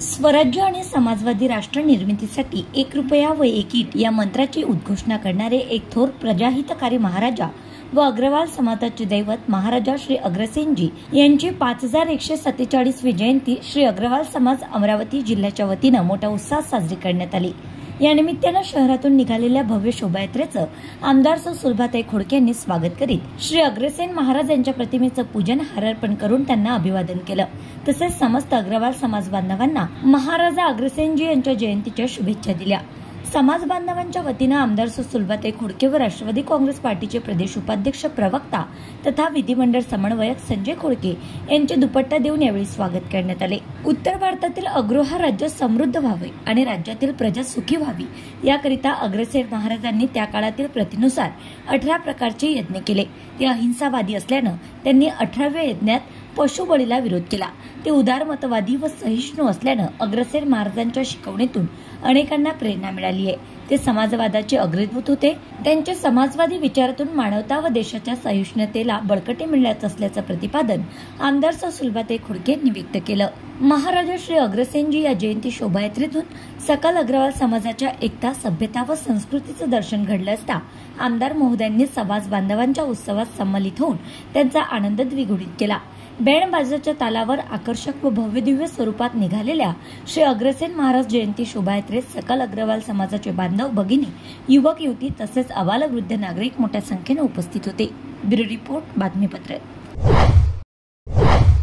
स्वराज्य आणि समाजवादी राष्ट्र निर्मितीसाठी एक रुपया व एक ईट या मंत्राची उद्घोषणा करणारे एक थोर प्रजाहितकारी महाराजा व अग्रवाल समाजाचे दैवत महाराजा श्री अग्रसेनजी यांची पाच हजार एकशे सत्तेचाळीसवी जयंती श्री अग्रवाल समाज अमरावती जिल्ह्याच्या वतीनं मोठ्या उत्साहात साजरी करण्यात आली. या निमित्तानं शहरातून निघालेल्या भव्य शोभायात्रेचं आमदार सौ सुलभाताई खोडके यांनी स्वागत करीत श्री अग्रसेन महाराज यांच्या प्रतिमेचं पूजन हारार्पण करून त्यांना अभिवादन केलं. तसेच समस्त अग्रवाल समाज बांधवांना महाराजा अग्रसेनजी यांच्या जयंतीच्या शुभेच्छा दिल्या. समाज बांधवांच्या वतीनं आमदार सौ खोडके व राष्ट्रवादी काँग्रेस पार्टीचे प्रदेश उपाध्यक्ष प्रवक्ता तथा विधिमंडळ समन्वयक संजय खोडके यांचे दुपट्टा देऊन यावेळी स्वागत करण्यात आले. उत्तर भारतातील अग्रोहा राज्य समृद्ध व्हावे आणि राज्यातील प्रजा सुखी व्हावी याकरिता अग्रसेन महाराजांनी त्या काळातील प्रथेनुसार अठरा प्रकारचे यज्ञ केले. ते अहिंसावादी असल्यानं त्यांनी अठराव्या यज्ञात पशुबळीला विरोध केला. ते उदारमतवादी व सहिष्णू असल्यानं अग्रसेन महाराजांच्या शिकवणीतून अनेकांना प्रेरणा मिळाली आहे. ते समाजवादाचे अग्रदूत होते. त्यांच्या समाजवादी विचारातून मानवता व देशाच्या सहिष्णुतेला बळकटी मिळत असल्याचं प्रतिपादन आमदार सौ खुडके यांनी व्यक्त केलं. महाराजा श्री अग्रसेनजी या जयंती शोभायात्रेतून सकल अग्रवाल समाजाच्या एकता सभ्यता व संस्कृतीचं दर्शन घडलं असता आमदार महोदयांनी समाज बांधवांच्या उत्सवात संमलित होऊन त्यांचा आनंद द्विगुणित केला. बँडबाजाच्या तालावर आकर्षक व भव्यदिव्य स्वरूपात निघालेल्या श्री अग्रसेन महाराज जयंती शोभायात्रेत सकल अग्रवाल समाजाचे बांधव भगिनी युवक युवती तसेच अबालवृद्ध नागरिक मोठ्या संख्येने उपस्थित होते. ब्युरो रिपोर्ट बातमीपत्र.